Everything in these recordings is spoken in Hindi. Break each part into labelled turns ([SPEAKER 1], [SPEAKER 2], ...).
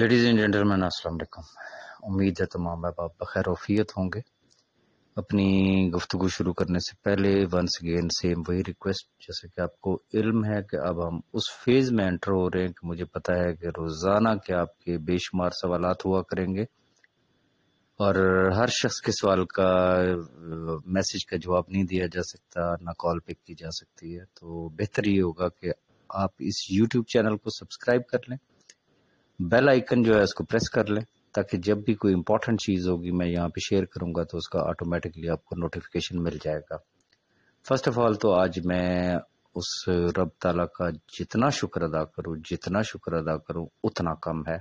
[SPEAKER 1] लेडीज़ एंड जेंटलमैन अस्सलाम वालेकुम उम्मीद है तमाम अब आप बखैर वफ़ियत होंगे। अपनी गुफ्तु शुरू करने से पहले वंस अगेन सेम वही रिक्वेस्ट जैसे कि आपको इल्म है कि अब हम उस फ़ेज़ में एंटर हो रहे हैं कि मुझे पता है कि रोज़ाना के आपके बेशुमार सवाल हुआ करेंगे। और हर शख्स के सवाल का मैसेज का जवाब नहीं दिया जा सकता, ना कॉल पिक की जा सकती है। तो बेहतर ये होगा कि आप इस यूट्यूब चैनल को सब्सक्राइब कर लें। बेल आइकन जो है, उसको प्रेस कर लें, ताकि जब भी कोई इंपॉर्टेंट चीज़ होगी, मैं यहाँ पे शेयर करूँगा तो उसका ऑटोमेटिकली आपको नोटिफिकेशन मिल जाएगा। फ़र्स्ट ऑफ़ ऑल तो आज मैं उस रब ताला का जितना शुक्र अदा करूँ, जितना शुक्र अदा करूँ, उतना कम है।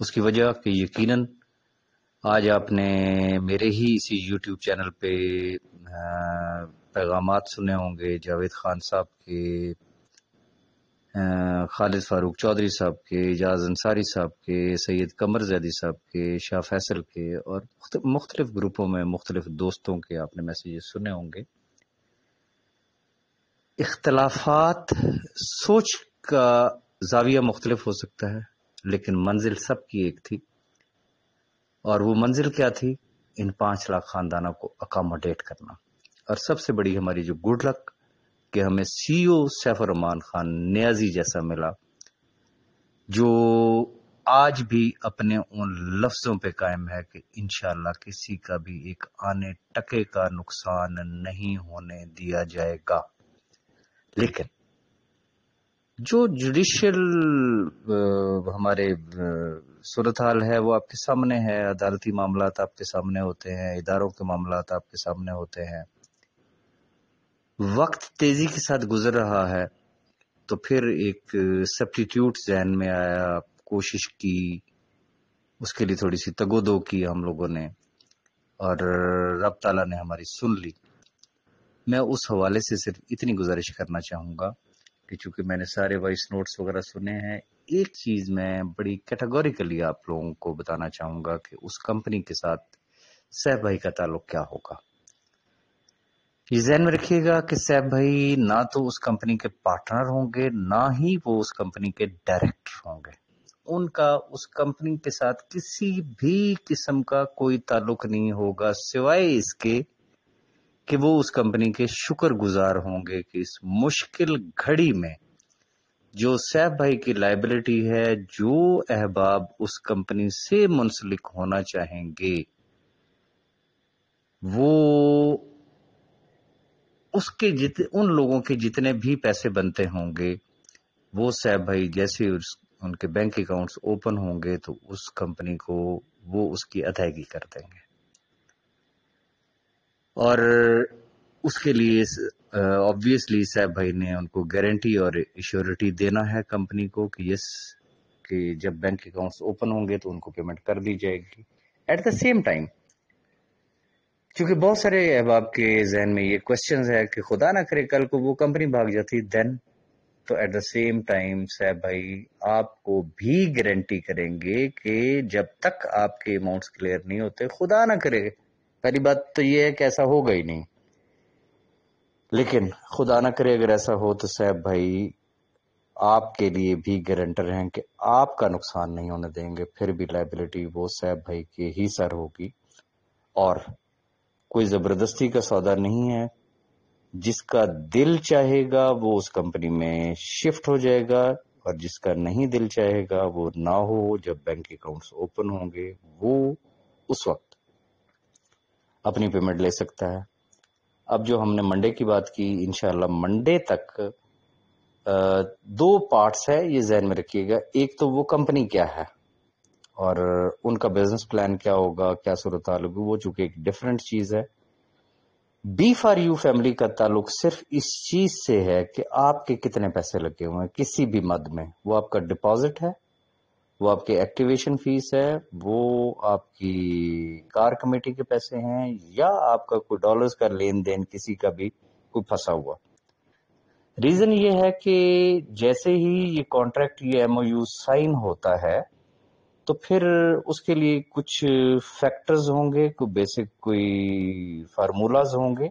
[SPEAKER 1] उसकी वजह कि यकीनन, आज आपने मेरे ही इसी यूट्यूब चैनल पे पैगाम सुने होंगे, जावेद खान साहब के खालिद फारूक चौधरी साहब के एजाज अंसारी साहब के, सैयद कमर जैदी साहब के, शाह फैसल के और मुख्तलिफ़ ग्रुपों में मुख्तलिफ़ दोस्तों के आपने मैसेजेस सुने होंगे। इख्तलाफात सोच का जाविया मुख्तलिफ़ हो सकता है, लेकिन मंजिल सबकी एक थी। और वो मंजिल क्या थी? इन पाँच लाख खानदानों को अकोमोडेट करना। और सबसे बड़ी हमारी जो गुड लक कि हमें सीओ सैफर रमान खान, न्याजी जैसा मिला, जो आज भी अपने उन लफ्जों पे कायम है कि इनशाला किसी का भी एक आने टके का नुकसान नहीं होने दिया जाएगा। लेकिन जो जुडिशल हमारे सूरत हाल है, वो आपके सामने है, अदालती मामला आपके सामने होते हैं, इदारों के मामला आपके सामने होते हैं। वक्त तेज़ी के साथ गुजर रहा है तो फिर एक सब्टीट्यूट जहन में आया, कोशिश की, उसके लिए थोड़ी सी तगोदो की हम लोगों ने, और रब ताला ने हमारी सुन ली। मैं उस हवाले से सिर्फ़ इतनी गुजारिश करना चाहूँगा कि चूँकि मैंने सारे वॉइस नोट्स वगैरह सुने हैं, एक चीज़ मैं बड़ी कैटेगोरिकली आप लोगों को बताना चाहूँगा कि उस कंपनी के साथ सह भाई का ताल्लुक क्या होगा। ये जहन में रखिएगा कि सैब भाई, ना तो उस कंपनी के पार्टनर होंगे, ना ही वो उस कंपनी के डायरेक्टर होंगे। उनका, उस कंपनी के साथ किसी भी किस्म का कोई ताल्लुक नहीं होगा, सिवाय इसके कि वो उस कंपनी के शुक्रगुजार होंगे कि इस मुश्किल घड़ी में जो सैफ भाई की लाइबिलिटी है, जो अहबाब उस कंपनी से मुंसलिक होना चाहेंगे, वो उसके जित उन लोगों के जितने भी पैसे बनते होंगे वो सैब भाई जैसे उस, उनके बैंक अकाउंट्स ओपन होंगे तो उस कंपनी को वो उसकी अदायगी कर देंगे। और उसके लिए ऑब्वियसली सैब भाई ने उनको गारंटी और इश्योरिटी देना है कंपनी को कि यस कि जब बैंक अकाउंट्स ओपन होंगे तो उनको पेमेंट कर दी जाएगी। एट द सेम टाइम क्योंकि बहुत सारे अहबाब के जहन में ये क्वेश्चन है कि खुदा ना करे कल को वो कंपनी भाग जाती देन तो एट द सेम टाइम सैब भाई, आपको भी गारंटी करेंगे कि जब तक आपके अमाउंट्स क्लियर नहीं होते, खुदा ना करे। पहली बात तो ये है कि ऐसा होगा ही नहीं। लेकिन खुदा ना करे अगर ऐसा हो तो सैब भाई, आपके लिए भी गारंटर हैं कि आपका नुकसान नहीं होने देंगे, फिर भी लाइबिलिटी वो सैब भाई के ही सर होगी। और कोई ज़बरदस्ती का सौदा नहीं है। जिसका दिल चाहेगा वो उस कंपनी में शिफ्ट हो जाएगा और जिसका नहीं दिल चाहेगा वो ना हो जब बैंक अकाउंट्स ओपन होंगे, वो उस वक्त अपनी पेमेंट ले सकता है। अब जो हमने मंडे की बात की इनशाला मंडे तक दो पार्ट्स है, ये जहन में रखिएगा। एक तो वो कंपनी क्या है? और उनका बिज़नेस प्लान क्या होगा, क्या सूरत होगी वो चूँकि एक डिफरेंट चीज़ है। बी फॉर यू फैमिली का ताल्लुक सिर्फ़ इस चीज़ से है कि आपके कितने पैसे लगे हुए हैं किसी भी मद में। वो आपका डिपॉजिट है, वो आपकी एक्टिवेशन फ़ीस है, वो आपकी कार कमेटी के पैसे हैं, या आपका कोई डॉलर्स का लेन देन किसी का भी कोई फंसा हुआ। रीजन ये है कि जैसे ही ये कॉन्ट्रैक्ट ये एमओयू साइन होता है तो फिर उसके लिए कुछ फैक्टर्स होंगे, कोई बेसिक कोई फार्मूलाज होंगे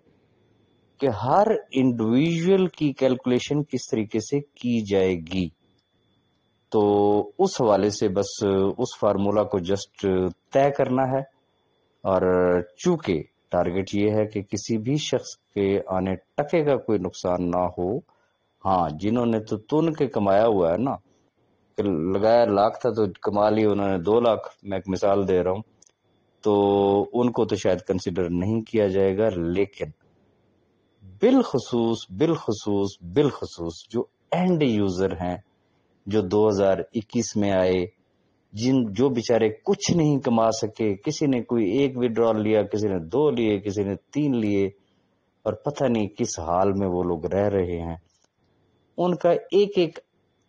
[SPEAKER 1] कि हर इंडिविजुअल की कैलकुलेशन किस तरीके से की जाएगी। तो उस हवाले से बस उस फार्मूला को जस्ट तय करना है और चूँकि टारगेट ये है कि किसी भी शख्स के आने, टके का कोई नुकसान ना हो हाँ जिन्होंने तो तुन के कमाया हुआ है ना लगाया लाख था तो कमा लिया उन्होंने दो लाख। मैं एक मिसाल दे रहा हूँ। तो उनको तो शायद कंसिडर नहीं किया जाएगा, लेकिन बिलखसूस बिलखसूस बिलखसूस जो एंड यूज़र हैं, जो 2021 में आए, जिन जो बेचारे कुछ नहीं कमा सके, किसी ने कोई एक विड्रॉल लिया, किसी ने दो लिए, किसी ने तीन लिए, और पता नहीं किस हाल में वो लोग रह रहे हैं। उनका एक एक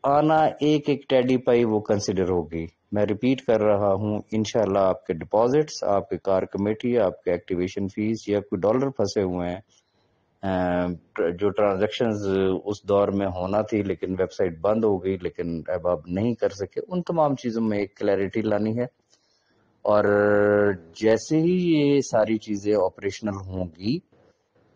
[SPEAKER 1] आना एक एक टेडी पाई वो कंसिडर होगी। मैं रिपीट कर रहा हूँ इनशाला आपके डिपॉजिट्स आपके कार कमेटी, आपके एक्टिवेशन फ़ीस या कोई डॉलर फंसे हुए हैं जो ट्रांजेक्शन उस दौर में होना थी, लेकिन वेबसाइट बंद हो गई, लेकिन अब आप नहीं कर सके, उन तमाम चीज़ों में एक क्लैरिटी लानी है। और जैसे ही ये सारी चीज़ें ऑपरेशनल होंगी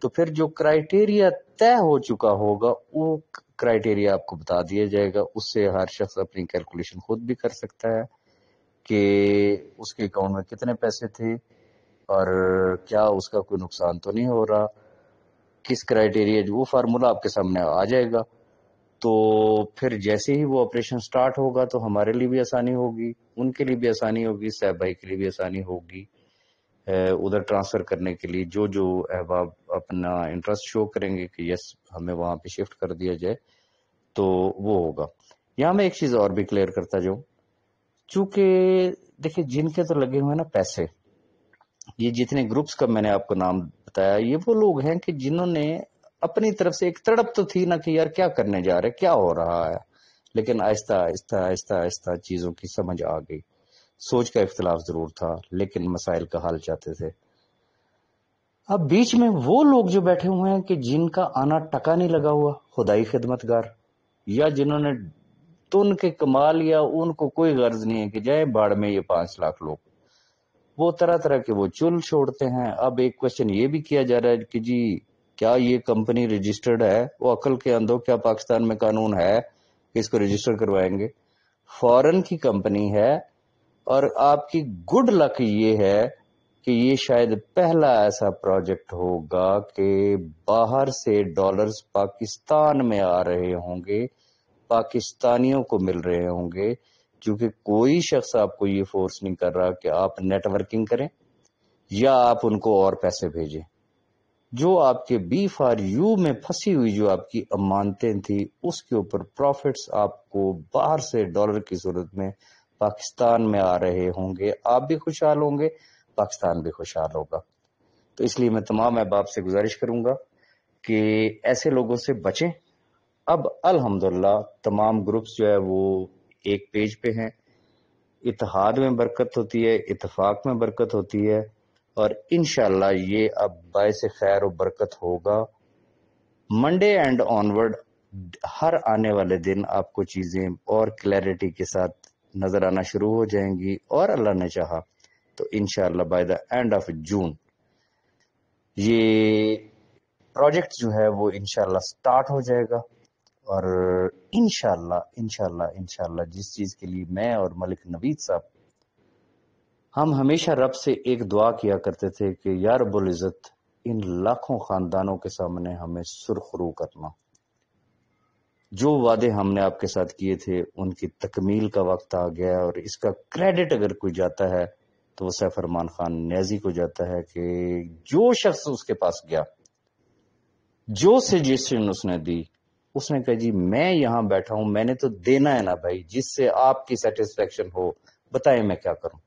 [SPEAKER 1] तो फिर जो क्राइटेरिया तय हो चुका होगा, वो क्राइटेरिया आपको बता दिया जाएगा, उससे हर शख्स अपनी कैलकुलेशन खुद भी कर सकता है कि उसके अकाउंट में कितने पैसे थे और क्या उसका कोई नुकसान तो नहीं हो रहा, किस क्राइटेरिया वो फार्मूला आपके सामने आ जाएगा। तो फिर जैसे ही वो ऑपरेशन स्टार्ट होगा तो हमारे लिए भी आसानी होगी, उनके लिए भी आसानी होगी सैब भाई के लिए भी आसानी होगी। उधर ट्रांसफ़र करने के लिए जो जो अहबाब अपना इंटरेस्ट शो करेंगे कि यस हमें वहाँ पे शिफ्ट कर दिया जाए तो वो होगा। यहाँ मैं एक चीज़ और भी क्लियर करता जाऊँ। चूँकि, देखिए, जिनके तो लगे हुए ना पैसे, ये जितने ग्रुप्स का मैंने आपको नाम बताया, ये वो लोग हैं कि जिन्होंने अपनी तरफ़ से एक तड़प तो थी ना कि यार क्या करने जा रहे क्या हो रहा है। लेकिन आहिस्ता आहिस्ता आहिस्ता आहिस्ता चीज़ों की समझ आ गई। सोच का इख्तलाफ ज़रूर था, लेकिन मसाइल का हल चाहते थे। अब बीच में वो लोग जो बैठे हुए हैं कि जिनका आना टका नहीं लगा हुआ खुदाई खिदमतगार, या जिन्होंने तुन के कमाल या उनको कोई गर्ज नहीं है कि जाए बाढ़ में ये पाँच लाख लोग। वो तरह तरह के वो चुल छोड़ते हैं। अब एक क्वेश्चन ये भी किया जा रहा है कि जी, क्या ये कंपनी रजिस्टर्ड है? वो अकल के अंदर क्या पाकिस्तान में कानून है कि इसको रजिस्टर करवाएँगे? फॉरेन की कंपनी है और आपकी गुड लक ये है कि ये शायद पहला ऐसा प्रोजेक्ट होगा कि बाहर से डॉलर्स पाकिस्तान में आ रहे होंगे, पाकिस्तानियों को मिल रहे होंगे, क्योंकि कोई शख्स आपको ये फोर्स नहीं कर रहा कि आप नेटवर्किंग करें या आप उनको और पैसे भेजें। जो आपके बी फॉर यू में फंसी हुई जो आपकी अमानतें थी, उसके ऊपर प्रॉफिट्स आपको बाहर से डॉलर की सूरत में पाकिस्तान में आ रहे होंगे, आप भी खुशहाल होंगे, पाकिस्तान भी खुशहाल होगा। तो इसलिए मैं तमाम अहबाब से गुजारिश करूँगा कि ऐसे लोगों से बचें। अब अल्हम्दुलिल्लाह तमाम ग्रुप्स जो है वो एक पेज पे हैं। इतिहाद में बरकत होती है इतफाक में बरकत होती है, और इनशाला ये अब बायस खैर और बरकत होगा। मंडे एंड ऑनवर्ड, हर आने वाले दिन आपको चीज़ें और क्लैरिटी के साथ नज़र आना शुरू हो जाएँगी और अल्लाह ने चाहा तो इनशाला by the end of June ये प्रोजेक्ट जो है वो इनशाला स्टार्ट हो जाएगा। और इनशाला इनशाला इनशाला जिस चीज़ के लिए मैं और मलिक नवीद साहब, हम हमेशा रब से एक दुआ किया करते थे कि यार रब्बुल इज़्ज़त इन लाखों खानदानों के सामने हमें सुरखरू करना जो वादे हमने आपके साथ किए थे, उनकी तकमील का वक्त आ गया और इसका क्रेडिट अगर कोई जाता है तो वो सैफ अरमान खान न्याजी को जाता है कि जो शख्स उसके पास गया, जो सजेशन उसने दी, उसने कहा, जी, मैं यहाँ बैठा हूँ, मैंने तो देना है ना भाई, जिससे आपकी सेटिस्फेक्शन हो, बताएँ मैं क्या करूँ?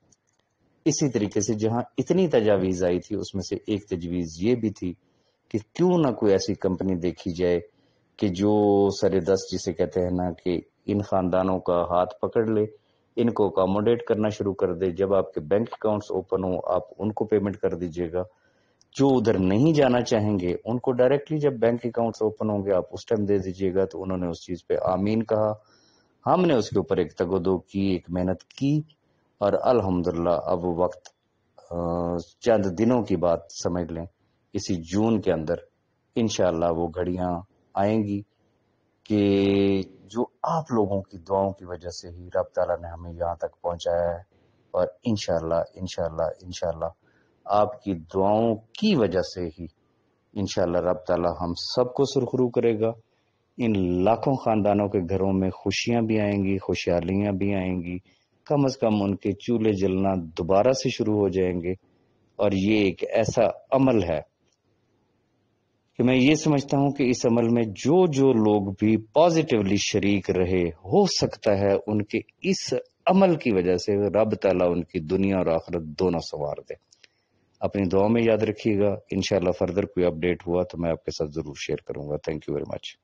[SPEAKER 1] इसी तरीके से जहाँ इतनी तजावीज आई थी, उसमें से एक तजवीज ये भी थी कि क्यों ना कोई ऐसी कंपनी देखी जाए कि जो सरे दस जिसे कहते हैं ना कि इन खानदानों का हाथ पकड़ ले, इनको अकोमोडेट करना शुरू कर दे। जब आपके बैंक अकाउंट्स ओपन हो, आप उनको पेमेंट कर दीजिएगा। जो उधर नहीं जाना चाहेंगे, उनको डायरेक्टली जब बैंक अकाउंट्स ओपन होंगे, आप उस टाइम दे दीजिएगा तो उन्होंने उस चीज़ पे आमीन कहा। हमने उसके ऊपर एक तगोदो की, एक मेहनत की, और अल्हम्दुलिल्लाह, अब वक्त चंद दिनों की बात समझ लें। इसी जून के अंदर इनशाला वो घड़ियाँ आएँगी कि जो आप लोगों की दुआओं की वजह से ही रब ताला ने हमें यहाँ तक पहुँचाया है और इनशाला इनशाला इनशाला आपकी दुआओं की वजह से ही इनशाला रब ताला हम सबको सुरखरू करेगा। इन लाखों खानदानों के घरों में खुशियाँ भी आएँगी, खुशहालियाँ भी आएँगी। कम अज कम उनके चूल्हे जलना दोबारा से शुरू हो जाएँगे और ये एक ऐसा अमल है कि मैं ये समझता हूँ कि इस अमल में जो जो लोग भी पॉजिटिवली शरीक रहे, हो सकता है उनके इस अमल की वजह से रब ताला उनकी दुनिया और आखरत दोनों संवार दे। अपनी दुआ में याद रखिएगा। इनशाला फर्दर कोई अपडेट हुआ तो मैं आपके साथ ज़रूर शेयर करूँगा। Thank you very much